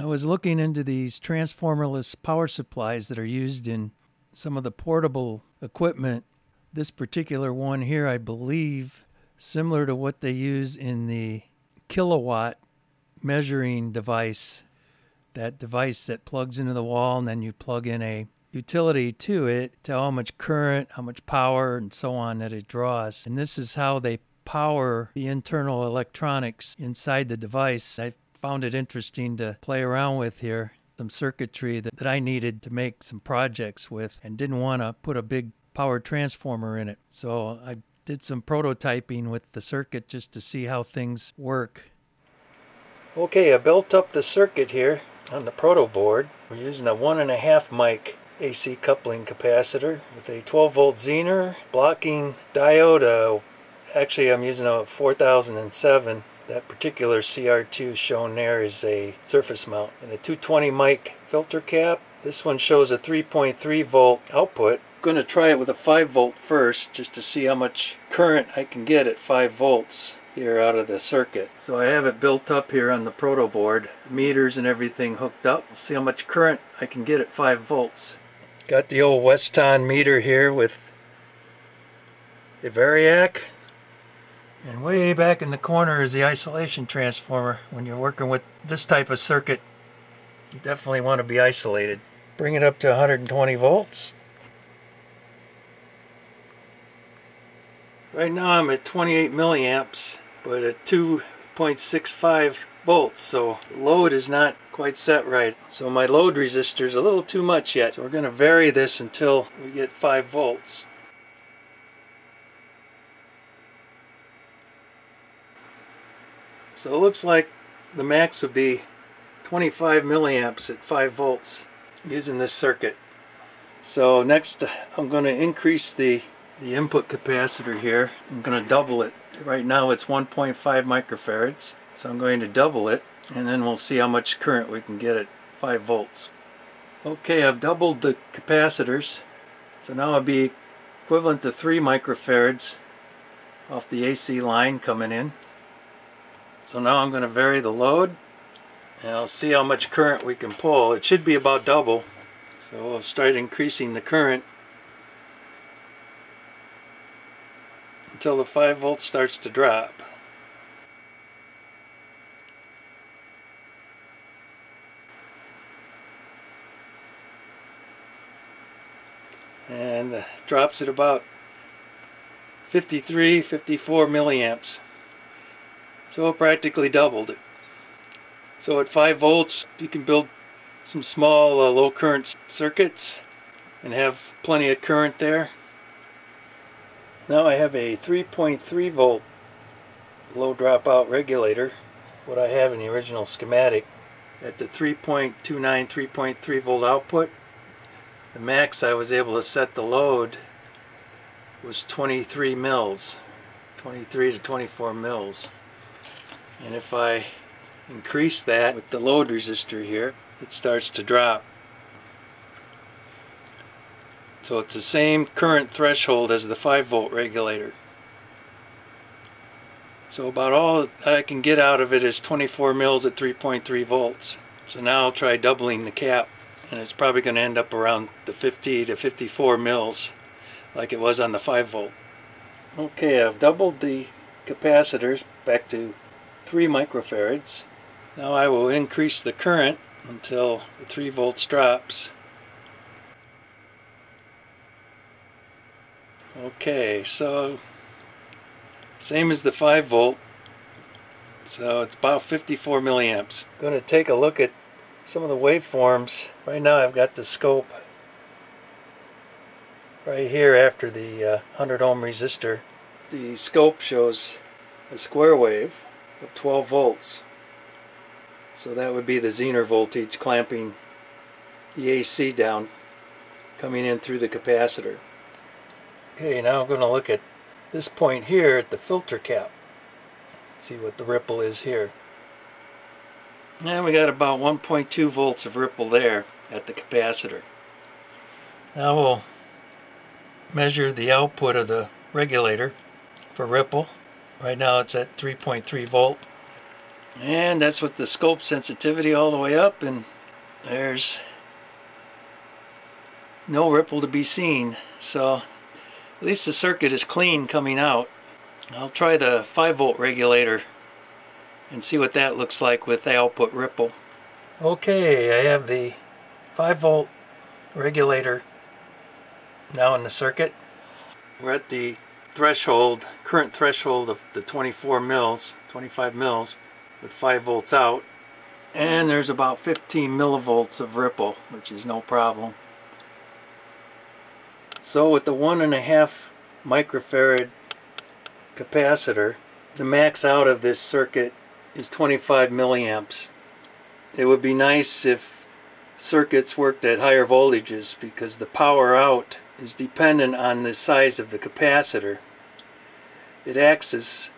I was looking into these transformerless power supplies that are used in some of the portable equipment. This particular one here, I believe, similar to what they use in the Kill A Watt measuring device. That device that plugs into the wall, and then you plug in a utility to it to how much current, how much power, and so on that it draws. And this is how they power the internal electronics inside the device. I found it interesting to play around with here. Some circuitry that, that I needed to make some projects with and didn't want to put a big power transformer in it. So I did some prototyping with the circuit just to see how things work. Okay, I built up the circuit here on the proto board. We're using a one and a half mic AC coupling capacitor with a 12 volt Zener blocking diode. Uh, actually, I'm using a 4007. That particular CR2 shown there is a surface mount and a 220 mic filter cap. This one shows a 3.3 volt output. I'm going to try it with a 5 volt first just to see how much current I can get at 5 volts here out of the circuit. So I have it built up here on the proto board, meters and everything hooked up. We'll see how much current I can get at 5 volts. Got the old Weston meter here with a Variac. And way back in the corner is the isolation transformer. When you're working with this type of circuit, you definitely want to be isolated. Bring it up to 120 volts. Right now I'm at 28 milliamps, but at 2.65 volts, so load is not quite set right. So my load resistor is a little too much yet. So we're going to vary this until we get 5 volts. So it looks like the max would be 25 milliamps at 5 volts using this circuit. So next I'm going to increase the, the input capacitor here. I'm going to double it. Right now it's 1.5 microfarads. So I'm going to double it and then we'll see how much current we can get at 5 volts. Okay, I've doubled the capacitors. So now it'll be equivalent to 3 microfarads off the AC line coming in. So now I'm going to vary the load and I'll see how much current we can pull. It should be about double. So I'll start increasing the current until the 5 volts starts to drop. and uh, drops at about 53 54 milliamps so it practically doubled it. So at 5 volts you can build some small uh, low current circuits and have plenty of current there. Now I have a 3.3 volt low dropout regulator what I have in the original schematic at the 3.29 3.3 volt output. The max I was able to set the load was 23 mils, 23 to 24 mils. And if I increase that with the load resistor here, it starts to drop. So it's the same current threshold as the 5 volt regulator. So about all I can get out of it is 24 mils at 3.3 volts. So now I'll try doubling the cap and it's probably going to end up around the 50 to 54 mils like it was on the 5 volt. Okay, I've doubled the capacitors back to 3 microfarads. Now I will increase the current until the 3 volts drops. Okay, so same as the 5 volt. So it's about 54 milliamps. Going to take a look at some of the waveforms. Right now I've got the scope right here after the uh, 100 ohm resistor. The scope shows a square wave of 12 volts. So that would be the Zener voltage clamping the AC down coming in through the capacitor. Okay, now I'm going to look at this point here at the filter cap. See what the ripple is here. And we got about 1.2 volts of ripple there at the capacitor. Now we'll measure the output of the regulator for ripple. Right now it's at 3.3 volt. And that's with the scope sensitivity all the way up and there's no ripple to be seen. So at least the circuit is clean coming out. I'll try the 5 volt regulator and see what that looks like with the output ripple. Okay, I have the 5 volt regulator now in the circuit. We're at the threshold, current threshold of the 24 mils, 25 mils with 5 volts out. And there's about 15 millivolts of ripple, which is no problem. So with the one and a half microfarad capacitor, the max out of this circuit is 25 milliamps. It would be nice if circuits worked at higher voltages because the power out is dependent on the size of the capacitor. It acts as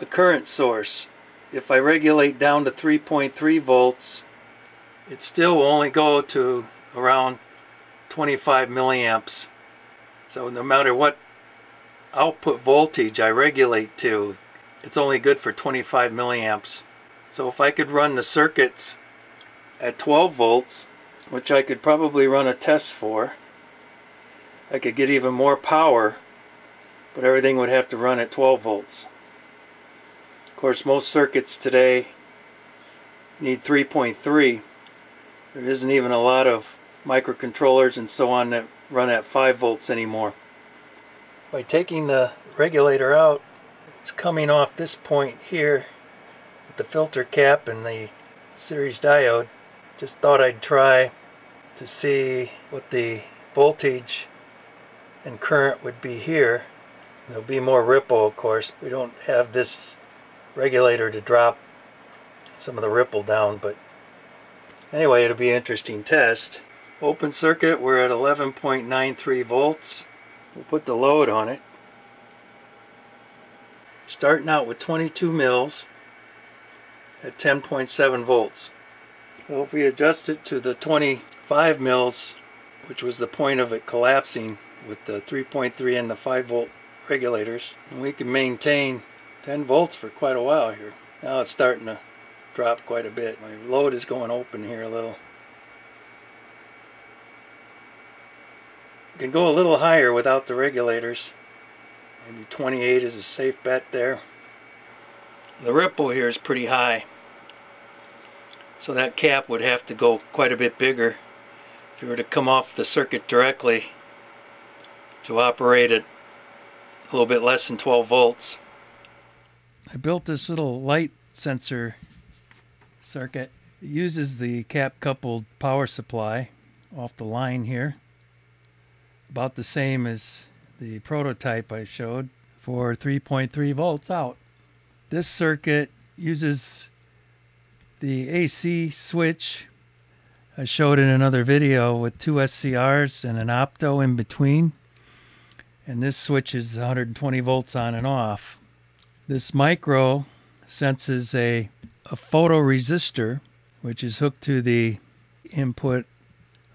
a current source. If I regulate down to 3.3 volts, it still will only go to around 25 milliamps. So no matter what output voltage I regulate to, it's only good for 25 milliamps. So if I could run the circuits at 12 volts, which I could probably run a test for, I could get even more power, but everything would have to run at 12 volts. Of course, most circuits today need 3.3. There isn't even a lot of microcontrollers and so on that run at 5 volts anymore. By taking the regulator out, it's coming off this point here with the filter cap and the series diode. Just thought I'd try to see what the voltage and current would be here. There'll be more ripple of course. We don't have this regulator to drop some of the ripple down but anyway it'll be an interesting test. Open circuit we're at 11.93 volts. We'll put the load on it. Starting out with 22 mils at 10.7 volts. So if we adjust it to the 25 mils, which was the point of it collapsing with the 3.3 and the 5 volt regulators, and we can maintain 10 volts for quite a while here. Now it's starting to drop quite a bit. My load is going open here a little. can go a little higher without the regulators. Maybe 28 is a safe bet there. The ripple here is pretty high. So that cap would have to go quite a bit bigger if you were to come off the circuit directly to operate at a little bit less than 12 volts. I built this little light sensor circuit. It uses the cap coupled power supply off the line here about the same as the prototype I showed for 3.3 volts out. This circuit uses the AC switch I showed in another video with two SCRs and an opto in between. And this switch is 120 volts on and off. This micro senses a, a photoresistor, which is hooked to the input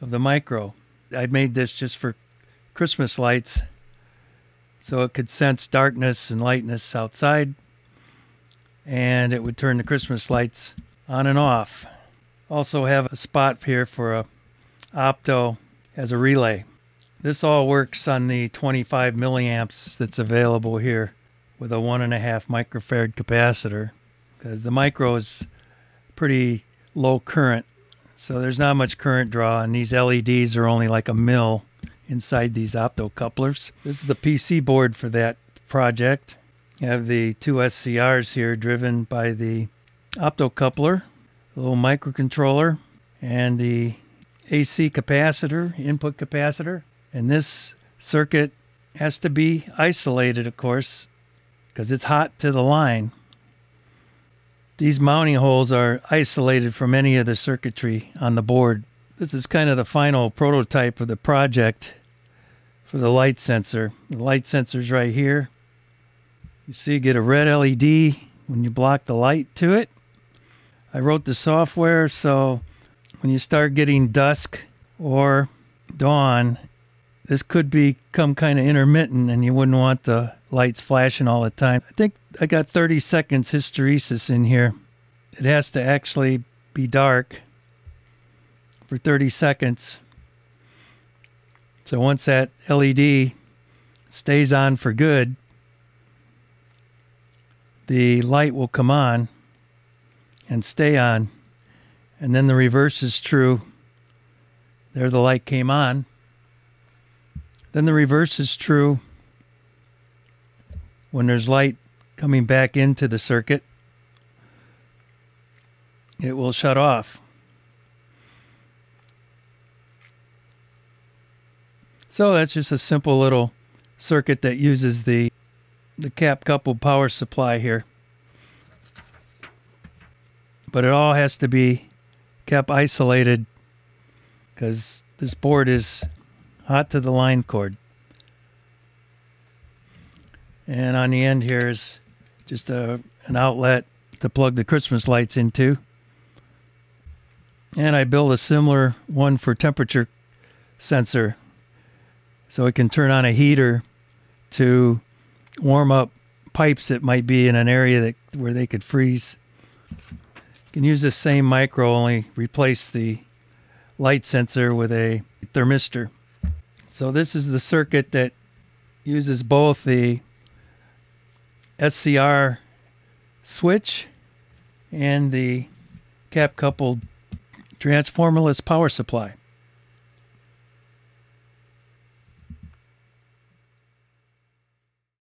of the micro. I made this just for Christmas lights so it could sense darkness and lightness outside and it would turn the Christmas lights on and off. Also have a spot here for a opto as a relay. This all works on the 25 milliamps that's available here with a one and a half microfarad capacitor because the micro is pretty low current so there's not much current draw and these LEDs are only like a mil inside these optocouplers. This is the PC board for that project. You have the two SCRs here driven by the optocoupler, the little microcontroller, and the AC capacitor, input capacitor. And this circuit has to be isolated, of course, because it's hot to the line. These mounting holes are isolated from any of the circuitry on the board this is kind of the final prototype of the project for the light sensor. The light sensor's right here. You see, you get a red LED when you block the light to it. I wrote the software so when you start getting dusk or dawn, this could become kind of intermittent and you wouldn't want the lights flashing all the time. I think I got 30 seconds hysteresis in here. it has to actually be dark for 30 seconds. So once that LED stays on for good, the light will come on and stay on. And then the reverse is true. There, the light came on. Then the reverse is true when there's light coming back into the circuit. It will shut off. So that's just a simple little circuit that uses the the cap coupled power supply here. But it all has to be kept isolated because this board is hot to the line cord. And on the end here is just a, an outlet to plug the Christmas lights into. And I built a similar one for temperature sensor so it can turn on a heater to warm up pipes that might be in an area that where they could freeze. You can use this same micro, only replace the light sensor with a thermistor. So this is the circuit that uses both the SCR switch and the cap coupled transformerless power supply.